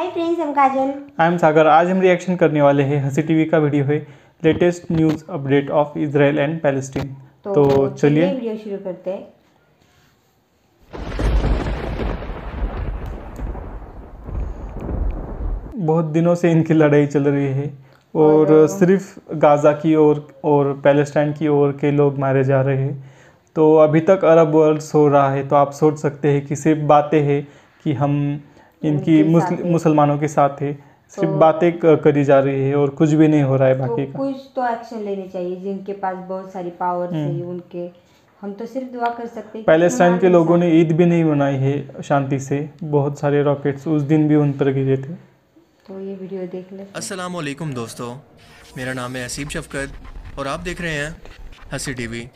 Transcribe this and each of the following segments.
Hi friends हम काजल I am सागर आज हम रिएक्शन करने वाले हैं हँसी टीवी का वीडियो है latest news update of Israel and Palestine तो चलिए वीडियो शुरू करते हैं। बहुत दिनों से इनकी लड़ाई चल रही है और और- सिर्फ़ गाज़ा की ओर और, और पैलेस्टाइन की ओर के लोग मारे जा रहे हैं। तो अभी तक अरब वर्ल्ड सो रहा है तो आप सोच सकते हैं कि सिर्फ़ बातें हैं कि हम इनकी। मुसलमानों के साथ है। सिर्फ़ तो- बातें करी जा रही है और कुछ भी नहीं हो रहा है बाकी तो का। कुछ तो एक्शन लेने चाहिए जिनके पास बहुत सारी पावर है उनके। हम तो सिर्फ़ दुआ कर सकते हैं पैलेस्टाइन के लोगों ने ईद भी नहीं मनाई है शांति से। बहुत सारे रॉकेट्स उस दिन भी उन पर गिरे थे। तो ये वीडियो देख ले अस्सलाम वालेकुम दोस्तों। मेरा नाम है हसीब शफकत और आप देख रहे हैं हँसी टीवी।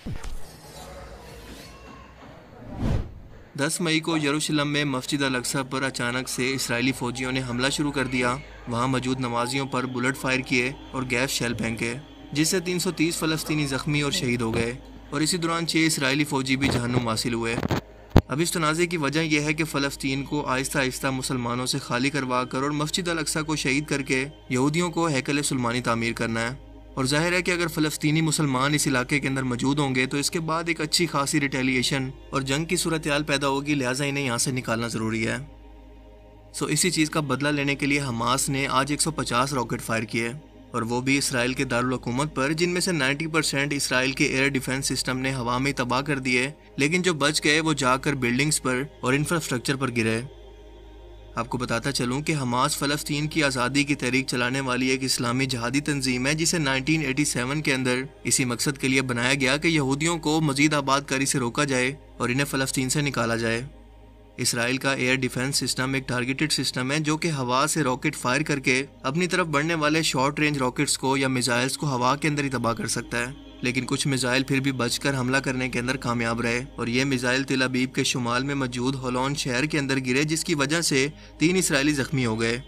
10 मई को यरूशलम में मस्जिद अल अक्सा पर अचानक से इसराइली फौजियों ने हमला शुरू कर दिया। वहाँ मौजूद नमाजियों पर बुलेट फायर किए और गैस शेल फेंके, जिससे 330 फलस्तीनी जख्मी और शहीद हो गए और इसी दौरान छः इसराइली फौजी भी जहन्नुम हासिल हुए। अब इस तनाज़े की वजह यह है कि फ़लस्तीन को आहिस्ता आहिस्ता मुसलमानों से खाली करवा कर और मस्जिद अल अक्सा को शहीद करके यहूदियों को हैकल सुलमानी तामीर करना है। और ज़ाहिर है कि अगर फ़लस्तीनी मुसलमान इस इलाके के अंदर मौजूद होंगे तो इसके बाद एक अच्छी खासी रिटेलिएशन और जंग की सूरत पैदा होगी, लिहाजा इन्हें यहाँ से निकालना ज़रूरी है। सो इसी चीज़ का बदला लेने के लिए हमास ने आज 150 रॉकेट फायर किए और वो भी इसराइल के दारकूमत पर, जिनमें से 90 परसेंट इसराइल के एयर डिफेंस सिस्टम ने हवा में तबाह कर दिए, लेकिन जो बच गए वो जाकर बिल्डिंग्स पर और इंफ्रास्ट्रक्चर पर गिरे। आपको बताता चलूँ कि हमास फ़लस्तीन की आज़ादी की तहरीक चलाने वाली एक इस्लामी जहादी तंजीम है, जिसे 1987 के अंदर इसी मकसद के लिए बनाया गया कि यहूदियों को मजीद आबादकारी से रोका जाए और इन्हें फ़लस्तीन से निकाला जाए। इसराइल का एयर डिफेंस सिस्टम एक टारगेटेड सिस्टम है, जो कि हवा से रॉकेट फायर करके अपनी तरफ़ बढ़ने वाले शॉर्ट रेंज रॉकेट्स को या मिसाइल्स को हवा के अंदर ही तबाह कर सकता है। लेकिन कुछ मिसाइल फिर भी बचकर हमला करने के अंदर कामयाब रहे और ये मिसाइल तिल अबीब के शुमाल में मौजूद होलौन शहर के अंदर गिरे, जिसकी वजह से तीन इसराइली जख्मी हो गए।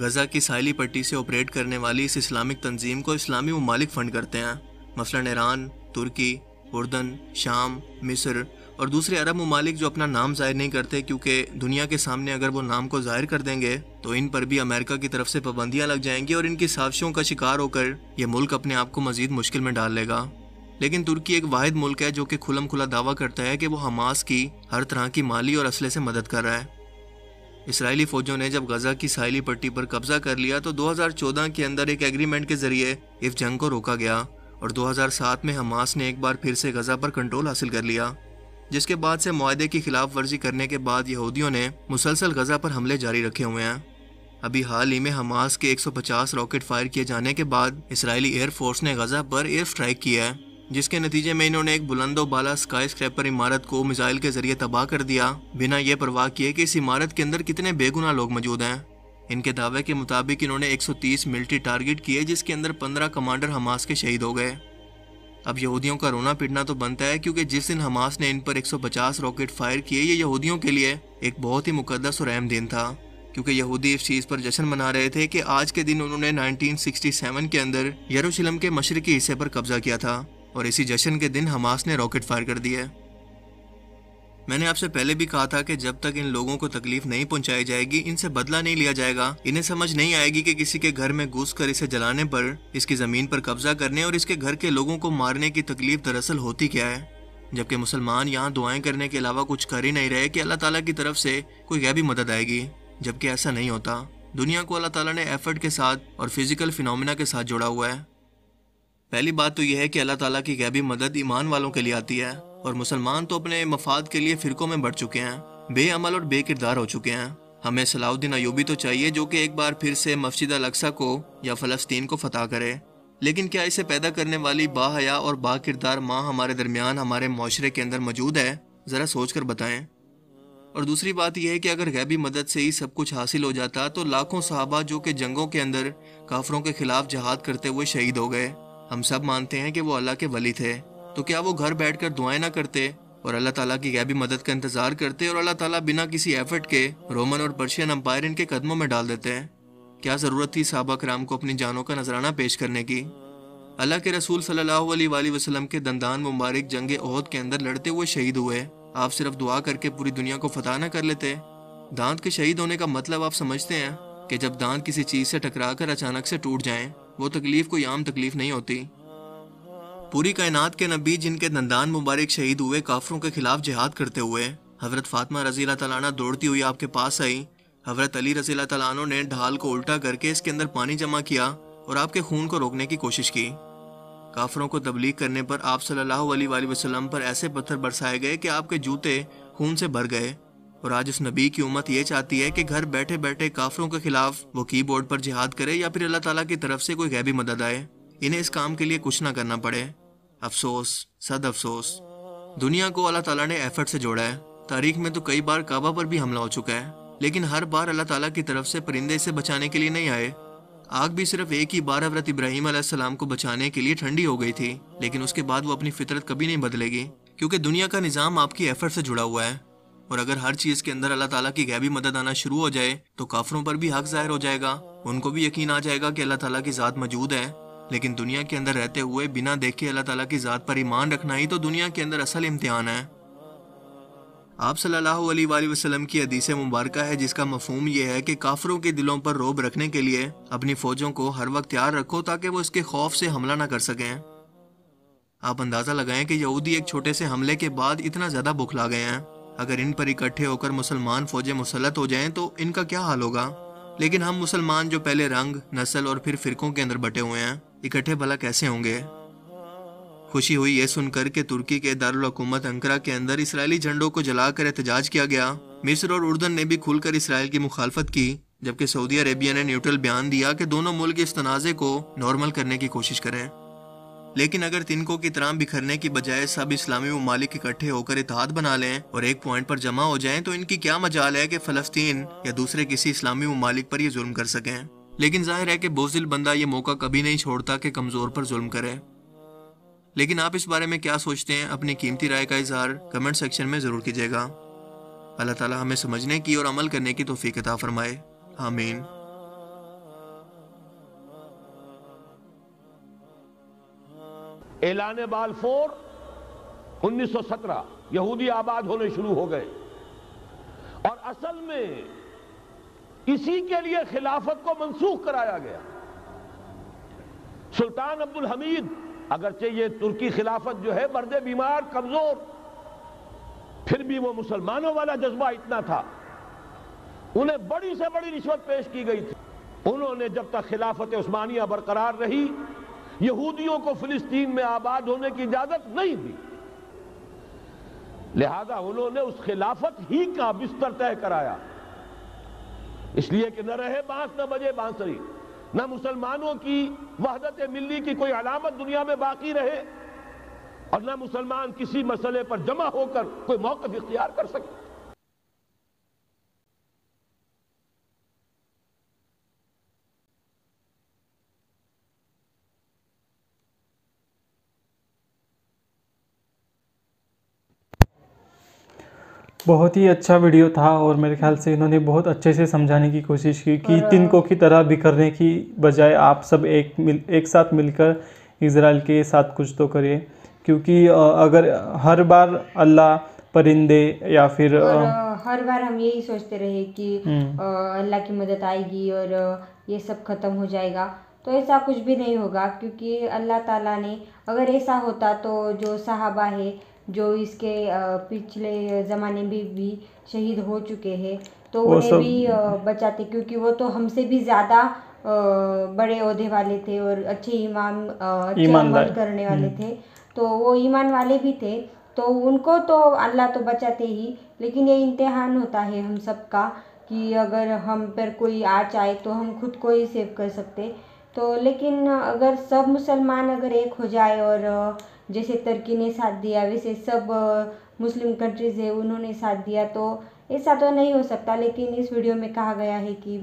गजा की साहली पट्टी से ऑपरेट करने वाली इस इस्लामिक तंजीम को इस्लामी ममालिक फंड करते हैं। मसला ईरान, तुर्की, उर्दन, शाम, मिस्र और दूसरे अरब ममालिक जो अपना नाम ज़ाहिर नहीं करते, क्योंकि दुनिया के सामने अगर वो नाम को ज़ाहिर कर देंगे तो इन पर भी अमेरिका की तरफ़ से पाबंदियाँ लग जाएँगी और इनकी साजिशों का शिकार होकर ये मुल्क अपने आप को मजीद मुश्किल में डाल लेगा। लेकिन तुर्की एक वाहिद मुल्क है जो कि खुलम खुला दावा करता है कि वो हमास की हर तरह की माली और असले से मदद कर रहा है। इसराइली फौजों ने जब गजा की साहिली पट्टी पर कब्जा कर लिया तो 2014 के अंदर एक एग्रीमेंट के ज़रिए इस जंग को रोका गया और 2007 में हमास ने एक बार फिर से गजा पर कंट्रोल हासिल कर लिया। जिसके बाद से माहे की खिलाफ वर्जी करने के बाद यहूदियों ने मुसलसल गजा पर हमले जारी रखे हुए हैं। अभी हाल ही में हमास के 150 रॉकेट फायर किए जाने के बाद इसराइली एयरफोर्स ने गजा पर एयर स्ट्राइक किया है, जिसके नतीजे में इन्होंने एक बुलंदो बाला स्काई स्क्रैपर इमारत को मिसाइल के ज़रिए तबाह कर दिया। बिना यह परवाह किए कि इस इमारत के अंदर कितने बेगुनाह लोग मौजूद हैं। इनके दावे के मुताबिक इन्होंने 130 मिलिट्री टारगेट किए, जिसके अंदर 15 कमांडर हमास के शहीद हो गए। अब यहूदियों का रोना पिटना तो बनता है क्योंकि जिस दिन हमास ने इन पर 150 रॉकेट फायर किए, ये यहूदियों के लिए एक बहुत ही मुकदस और अहम दिन था। क्योंकि यहूदी इस चीज़ पर जश्न मना रहे थे कि आज के दिन उन्होंने 1967 के अंदर यरूशलेम के मशरकी हिस्से पर कब्जा किया था और इसी जश्न के दिन हमास ने रॉकेट फायर कर दिए। मैंने आपसे पहले भी कहा था कि जब तक इन लोगों को तकलीफ़ नहीं पहुंचाई जाएगी, इनसे बदला नहीं लिया जाएगा। इन्हें समझ नहीं आएगी कि किसी के घर में घुस कर इसे जलाने पर, इसकी ज़मीन पर कब्जा करने और इसके घर के लोगों को मारने की तकलीफ़ दरअसल होती क्या है? जबकि मुसलमान यहाँ दुआएँ करने के अलावा कुछ कर ही नहीं रहे कि अल्लाह ताला की तरफ़ से कोई गैबी मदद आएगी। जबकि ऐसा नहीं होता। दुनिया को अल्लाह ताला ने एफर्ट के साथ और फ़िज़िकल फिनोमिना के साथ जोड़ा हुआ है। पहली बात तो यह है कि अल्लाह ताला की गैबी मदद ईमान वालों के लिए आती है। और मुसलमान तो अपने मफाद के लिए फिरकों में बढ़ चुके हैं, बेअमल और बेकिरदार हो चुके हैं। हमें सलाउद्दीन अयूबी तो चाहिए जो कि एक बार फिर से मस्जिद अल अक्सा को या फ़लस्तीन को फतह करे। लेकिन क्या इसे पैदा करने वाली बाहया और बा किरदार माँ हमारे दरमियान, हमारे माशरे के अंदर मौजूद है? ज़रा सोच कर बताएँ। और दूसरी बात यह है कि अगर गैबी मदद से ही सब कुछ हासिल हो जाता तो लाखों साहबा जो कि जंगों के अंदर काफरों के खिलाफ जहाद करते हुए शहीद हो गए। हम सब मानते हैं कि वो अल्लाह के वली थे। तो क्या वो घर बैठकर दुआएँ ना करते और अल्लाह ताला की गैबी मदद का इंतज़ार करते और अल्लाह ताला बिना किसी एफर्ट के रोमन और पर्शियन अम्पायर इनके कदमों में डाल देते हैं? क्या ज़रूरत थी साहबा कराम को अपनी जानों का नजराना पेश करने की? अल्लाह के रसूल सल्लल्लाहु अलैहि वसल्लम के दंदान मुबारक जंग ओहद के अंदर लड़ते हुए शहीद हुए। आप सिर्फ़ दुआ करके पूरी दुनिया को फतह न कर लेते। दांत के शहीद होने का मतलब आप समझते हैं कि जब दांत किसी चीज़ से टकराकर अचानक से टूट जाएँ, वो तकलीफ़ कोई आम तकलीफ़ नहीं होती। पूरी कायनात के नबी, जिनके दंदान मुबारक शहीद हुए, काफरों के खिलाफ जिहाद करते हुए, हज़रत फातिमा रजीला तलाना दौड़ती हुई आपके पास आई। हज़रत अली रजीला तलानो ने ढाल को उल्टा करके इसके अंदर पानी जमा किया और आपके खून को रोकने की कोशिश की। काफरों को तबलीग करने पर आप सल्लल्लाहु अलैहि वसल्लम पर ऐसे पत्थर बरसाए गए कि आपके जूते खून से भर गए। और आज उस नबी की उम्मत ये चाहती है कि घर बैठे बैठे काफरों के खिलाफ वो कीबोर्ड पर जिहाद करे या फिर अल्लाह ताला की तरफ़ से कोई गैबी मदद आए। इन्हें इस काम के लिए कुछ ना करना पड़े। अफसोस सद अफसोस दुनिया को अल्लाह ताला ने एफर्ट से जोड़ा है। तारीख में तो कई बार काबा पर भी हमला हो चुका है। लेकिन हर बार अल्लाह ताला की तरफ़ से परिंदे इसे बचाने के लिए नहीं आए। आग भी सिर्फ़ एक ही बार हज़रत इब्राहिम को बचाने के लिए ठंडी हो गई थी। लेकिन उसके बाद वो अपनी फितरत कभी नहीं बदलेगी, क्योंकि दुनिया का निज़ाम आपकी एफर्ट से जुड़ा हुआ है। और अगर हर चीज़ के अंदर अल्लाह ताला की गैबी मदद आना शुरू हो जाए तो काफरों पर भी हक ज़ाहिर हो जाएगा। उनको भी यकीन आ जाएगा कि अल्लाह ताला की ज़ात मौजूद है। लेकिन दुनिया के अंदर रहते हुए बिना देखे अल्लाह ताला की ज़ात पर ईमान रखना ही तो दुनिया के अंदर असल इम्तिहान है। आप सल्लल्लाहु अलैहि वसल्लम की हदीस मुबारक है, जिसका मफहूम यह है कि काफरों के दिलों पर रोब रखने के लिए अपनी फौजों को हर वक्त तैयार रखो ताकि वो इसके खौफ से हमला ना कर सकें। आप अंदाज़ा लगाएँ कि यहूदी एक छोटे से हमले के बाद इतना ज़्यादा बुखला गए हैं। अगर इन पर इकट्ठे होकर मुसलमान फौजें मुसलत हो जाएँ तो इनका क्या हाल होगा? लेकिन हम मुसलमान जो पहले रंग, नस्ल और फिर फिरकों के अंदर बटे हुए हैं। इकट्ठे भला कैसे होंगे? खुशी हुई ये सुनकर के तुर्की के दारुलकूमत अंकरा के अंदर इसराइली झंडों को जलाकर एहतजाज किया गया। मिस्र और उर्दन ने भी खुलकर इसराइल की मुखालफत की, जबकि सऊदी अरेबिया ने न्यूट्रल बयान दिया कि दोनों मुल्क इस तनाज़े को नॉर्मल करने की कोशिश करें। लेकिन अगर तिनकों की तरह बिखरने की बजाय सब इस्लामी ममालिक इकट्ठे होकर इतिहाद बना लें और एक पॉइंट पर जमा हो जाएँ तो इनकी क्या मजाल है कि फलस्तीन या दूसरे किसी इस्लामी ममालिक पर ये जुल्म कर सकें? लेकिन ज़ाहिर है कि बोजिल बंदा ये मौका कभी नहीं छोड़ता कि कमज़ोर पर जुल्म करे। लेकिन आप इस बारे में क्या सोचते हैं, अपनी कीमती राय का इजहार कमेंट सेक्शन में ज़रूर कीजिएगा। अल्लाह ताला हमें समझने की और अमल करने की तोफ़ी अता फरमाए। आमीन। एलान बालफोर 1917 यहूदी आबाद होने शुरू हो गए। और असल में इसी के लिए खिलाफत को मंसूख कराया गया। सुल्तान अब्दुल हमीद, अगरचे ये तुर्की खिलाफत जो है, मर्द बीमार, कमज़ोर, फिर भी वो मुसलमानों वाला जज्बा इतना था। उन्हें बड़ी से बड़ी रिश्वत पेश की गई थी। उन्होंने जब तक खिलाफत उस्मानिया बरकरार रही, यहूदियों को फिलिस्तीन में आबाद होने की इजाज़त नहीं दी। लिहाजा उन्होंने उस खिलाफत ही का बिस्तर तय कराया। इसलिए कि न रहे बाँस, न बजे बांसुरी। न मुसलमानों की वहदत मिली की कोई अलामत दुनिया में बाकी रहे और न मुसलमान किसी मसले पर जमा होकर कोई मौकफ इख्तियार कर सके। बहुत ही अच्छा वीडियो था और मेरे ख्याल से इन्होंने बहुत अच्छे से समझाने की कोशिश की कि तिनको की तरह बिखरने की बजाय आप सब एक मिल एक साथ मिलकर इसराइल के साथ कुछ तो करिए क्योंकि अगर हर बार अल्लाह परिंदे या फिर और हर बार हम यही सोचते रहे कि अल्लाह की मदद आएगी और ये सब ख़त्म हो जाएगा। तो ऐसा कुछ भी नहीं होगा क्योंकि अल्लाह ताला ने अगर ऐसा होता तो जो साहबा है जो इसके पिछले ज़माने में भी शहीद हो चुके हैं तो उन्हें भी बचाते क्योंकि वो तो हमसे भी ज़्यादा बड़े ओहदे वाले थे और अच्छे ईमान अच्छे अमल करने वाले हम्म। थे। तो वो ईमान वाले भी थे। तो उनको तो अल्लाह तो बचाते ही लेकिन ये इम्तिहान होता है हम सब का कि अगर हम पर कोई आ जाए तो हम खुद को ही सेव कर सकते। तो लेकिन अगर सब मुसलमान अगर एक हो जाए और जैसे तुर्की ने साथ दिया, वैसे सब मुस्लिम कंट्रीज़ है, उन्होंने साथ दिया तो ऐसा तो नहीं हो सकता, लेकिन इस वीडियो में कहा गया है कि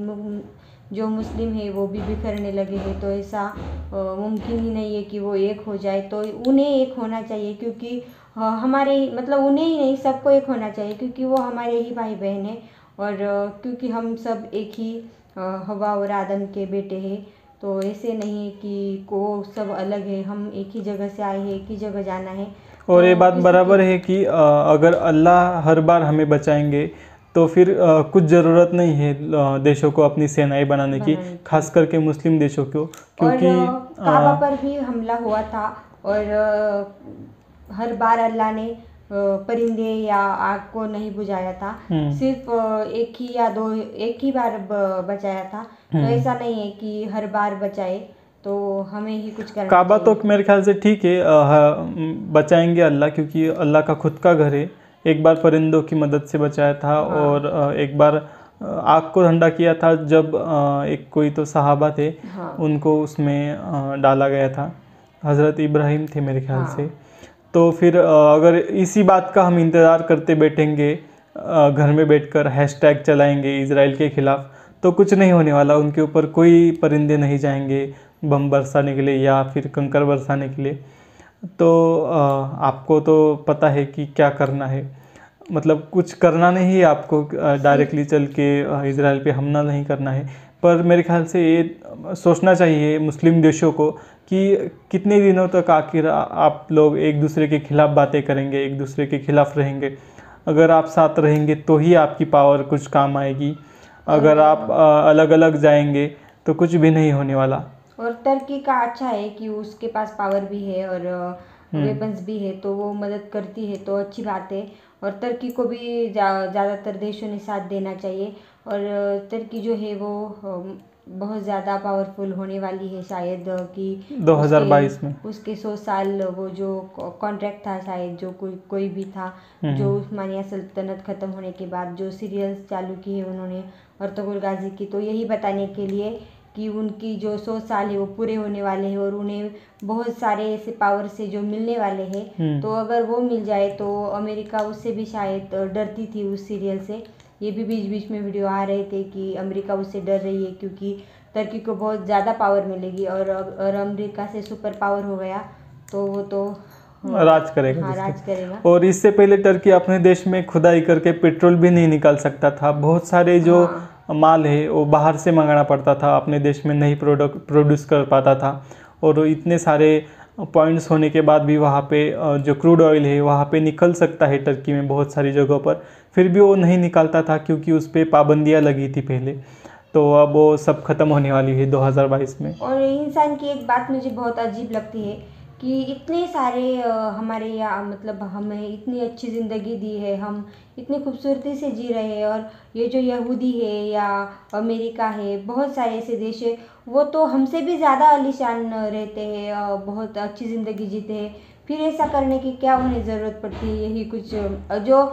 जो मुस्लिम है, वो भी बिखरने लगे हैं तो ऐसा मुमकिन ही नहीं है कि वो एक हो जाए तो उन्हें एक होना चाहिए, क्योंकि हमारे ही मतलब उन्हें ही नहीं, सबको एक होना चाहिए, क्योंकि वो हमारे ही भाई बहन हैं, और क्योंकि हम सब एक ही हवा और आदम के बेटे हैं तो ऐसे नहीं कि को सब अलग है हम एक ही जगह से आए हैं एक ही जगह जाना है और तो ये बात बराबर है कि अगर अल्लाह हर बार हमें बचाएँगे तो फिर कुछ ज़रूरत नहीं है देशों को अपनी सेनाएँ बनाने की बनाने की। खास करके मुस्लिम देशों को क्योंकि और काबा पर भी हमला हुआ था और हर बार अल्लाह ने परिंदे या आग को नहीं बुझाया था हम्म। सिर्फ़ एक ही या दो एक ही बार बचाया था तो हम्म। ऐसा नहीं है कि हर बार बचाए तो हमें ही कुछ करना काबा तो मेरे ख्याल से ठीक है बचाएँगे अल्लाह क्योंकि अल्लाह का खुद का घर है एक बार परिंदों की मदद से बचाया था हाँ। और एक बार आग को ठंडा किया था जब एक कोई तो सहाबा थे हाँ उनको उसमें डाला गया था हज़रत इब्राहिम थे मेरे ख्याल हाँ। से तो फिर अगर इसी बात का हम इंतज़ार करते बैठेंगे घर में बैठकर हैशटैग चलाएँगे इसराइल के ख़िलाफ़ तो कुछ नहीं होने वाला। उनके ऊपर कोई परिंदे नहीं जाएँगे, बम बरसाने के लिए या फिर कंकर बरसाने के लिए। तो आपको तो पता है कि क्या करना है। मतलब कुछ करना नहीं है आपको डायरेक्टली चल के इसराइल पे हमला नहीं करना है। पर मेरे ख्याल से ये सोचना चाहिए मुस्लिम देशों को कि कितने दिनों तक आखिर आप लोग एक दूसरे के खिलाफ बातें करेंगे एक दूसरे के खिलाफ रहेंगे। अगर आप साथ रहेंगे तो ही आपकी पावर कुछ काम आएगी। अगर आप अलग अलग जाएँगे तो कुछ भी नहीं होने वाला। और टर्की का अच्छा है कि उसके पास पावर भी है और हम्म। वेपन्स भी है तो वो मदद करती है तो अच्छी बात है। और टर्की को भी ज़्यादातर देशों ने साथ देना चाहिए और टर्की जो है वो बहुत ज़्यादा पावरफुल होने वाली है शायद कि 2022 उसके- में। उसके सौ साल वो जो कॉन्ट्रैक्ट था शायद जो कोई कोई भी था हम्म। जो उस्मानिया सल्तनत ख़त्म होने के बाद जो सीरियल्स चालू की है उन्होंने अर्तुगरुल गाजी की तो यही बताने के लिए कि उनकी जो सौ साल है वो पूरे होने वाले हैं और उन्हें बहुत सारे ऐसे पावर से जो मिलने वाले हैं। हम्म। तो अगर वो मिल जाए तो अमेरिका उससे भी शायद डरती थी उस सीरियल से। ये भी बीच बीच में वीडियो आ रहे थे कि अमेरिका उससे डर रही है क्योंकि टर्की को बहुत ज़्यादा पावर मिलेगी और और अमेरिका से सुपर पावर हो गया तो वो तो राज करेगा हाँ राज करेगा। और इससे पहले टर्की अपने देश में खुदाई करके पेट्रोल भी नहीं निकाल सकता था। बहुत सारे जो हाँ। माल है, वो बाहर से मंगाना पड़ता था, अपने देश में नहीं प्रोडक्ट प्रोड्यूस कर पाता था। और इतने सारे पॉइंट्स होने के बाद भी वहाँ पे जो क्रूड ऑयल है, वहाँ पे निकल सकता है टर्की में बहुत सारी जगहों पर। फिर भी वो नहीं निकालता था क्योंकि उस पर पाबंदियाँ लगी थी पहले। तो अब वो सब खत्म होने वाली है 2022 में। और इंसान की एक बात मुझे बहुत अजीब लगती है कि इतने सारे हमारे यहाँ मतलब हमें इतनी अच्छी ज़िंदगी दी है हम इतनी खूबसूरती से जी रहे हैं और ये जो यहूदी है या अमेरिका है बहुत सारे ऐसे देश है वो तो हमसे भी ज़्यादा आलीशान रहते हैं अ, बहुत अच्छी ज़िंदगी जीते हैं। फिर ऐसा करने की क्या उन्हें ज़रूरत पड़ती है? यही कुछ जो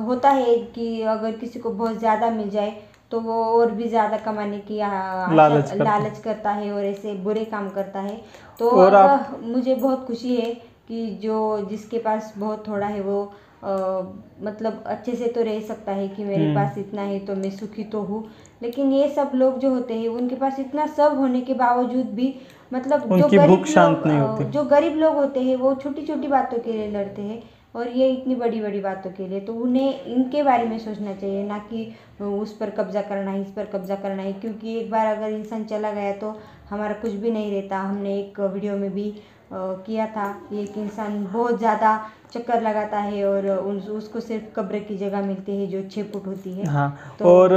होता है कि अगर किसी को बहुत ज़्यादा मिल जाए तो वो और भी ज़्यादा कमाने की लालच करता लालच करता है और ऐसे बुरे काम करता है तो और आप- मुझे बहुत खुशी है कि जो जिसके पास बहुत थोड़ा है वो अ, मतलब अच्छे से तो रह सकता है कि मेरे हम्म। पास इतना है तो मैं सुखी तो हूँ लेकिन ये सब लोग जो होते हैं उनके पास इतना सब होने के बावजूद भी मतलब जो गरीब लोग। जो गरीब लोग होते हैं वो छोटी छोटी बातों के लिए लड़ते हैं और ये इतनी बड़ी बड़ी बातों के लिए तो उन्हें इनके बारे में सोचना चाहिए ना कि उस पर कब्जा करना है इस पर कब्जा करना है क्योंकि एक बार अगर इंसान चला गया तो हमारा कुछ भी नहीं रहता। हमने एक वीडियो में भी किया था कि एक इंसान बहुत ज़्यादा चक्कर लगाता है और उस, उसको सिर्फ़ कब्र की जगह मिलती है जो छः फुट होती है। हाँ तो- और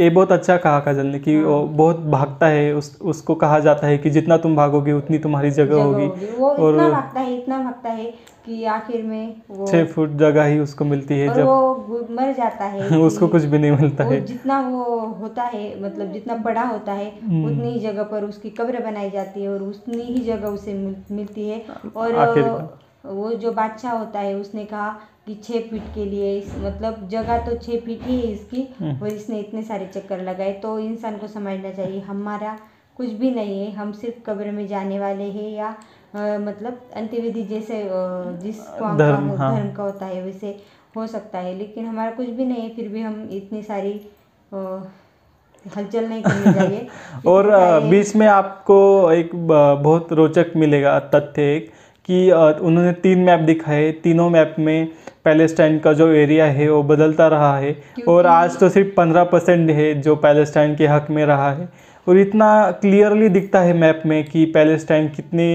ये बहुत अच्छा कहा काजल ने कि हाँ। वो बहुत भागता है उस उसको कहा जाता है कि जितना तुम भागोगे उतनी तुम्हारी जगह जगह होगी। वो और इतना भागता है इतना भागता है कि आखिर में वो छः फुट जगह ही उसको मिलती है जब वो मर जाता है उसको कुछ भी नहीं मिलता है जितना वो होता है मतलब जितना बड़ा होता है हम्म। उतनी ही जगह पर उसकी कब्र बनाई जाती है और उतनी ही जगह उसे मिलती है और वो जो बादशाह होता है उसने कहा कि छः फीट के लिए इस मतलब जगह तो छः फीट ही है इसकी हम्म। और इसने इतने सारे चक्कर लगाए तो इंसान को समझना चाहिए हमारा कुछ भी नहीं है हम सिर्फ़ कब्र में जाने वाले हैं या मतलब अंत्यविधि जैसे जिसको हम धर्म, का- हाँ। धर्म का होता है वैसे हो सकता है लेकिन हमारा कुछ भी नहीं है फिर भी हम इतनी सारी हलचल नहीं करनी चाहिए और बीच में आपको एक बहुत रोचक मिलेगा तथ्य एक कि उन्होंने तीन मैप दिखाए तीनों मैप में पैलेस्टाइन का जो एरिया है वो बदलता रहा है और आज तो सिर्फ़ पंद्रह परसेंट है जो पैलेस्टाइन के हक में रहा है और इतना क्लियरली दिखता है मैप में कि पैलेस्टाइन कितनी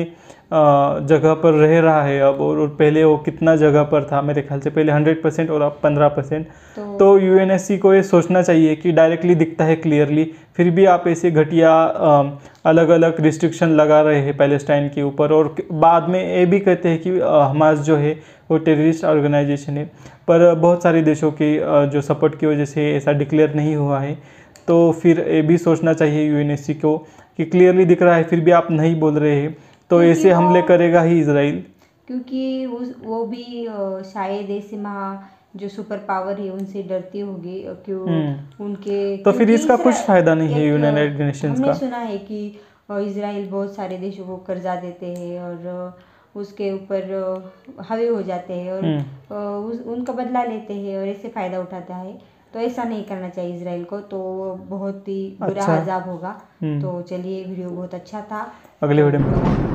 जगह पर रह रहा है अब और पहले वो कितना जगह पर था मेरे ख्याल से पहले हंड्रेड परसेंट और अब पंद्रह परसेंट। तो- तो यूएनएससी को ये सोचना चाहिए कि डायरेक्टली दिखता है क्लियरली फिर भी आप ऐसे घटिया अलग अलग रिस्ट्रिक्शन लगा रहे हैं पैलेस्टाइन के ऊपर और बाद में ये भी कहते हैं कि हमास जो है वो टेररिस्ट ऑर्गेनाइजेशन है। पर बहुत सारे देशों के जो सपोर्ट की वजह से ऐसा डिक्लेयर नहीं हुआ है। तो फिर ये भी सोचना चाहिए यूएनएससी को कि क्लियरली दिख रहा है फिर भी आप नहीं बोल रहे हैं। तो ऐसे हमले करेगा ही इसराइल क्योंकि उस वो भी शायद ऐसे महा जो सुपर पावर है उनसे डरती होगी क्यों हम्म। उनके तो फिर इसका कुछ फ़ायदा नहीं है यूनाइटेड नेशंस हमने का सुना है कि इसराइल बहुत सारे देशों को कर्जा देते हैं और उसके ऊपर हवे हो जाते हैं और हम्म। उस, उनका बदला लेते हैं और ऐसे फ़ायदा उठाता है तो ऐसा नहीं करना चाहिए इसराइल को तो बहुत ही बुरा अच्छा। अजाब होगा हम्म। तो चलिए वीडियो बहुत अच्छा था अगले वीडियो में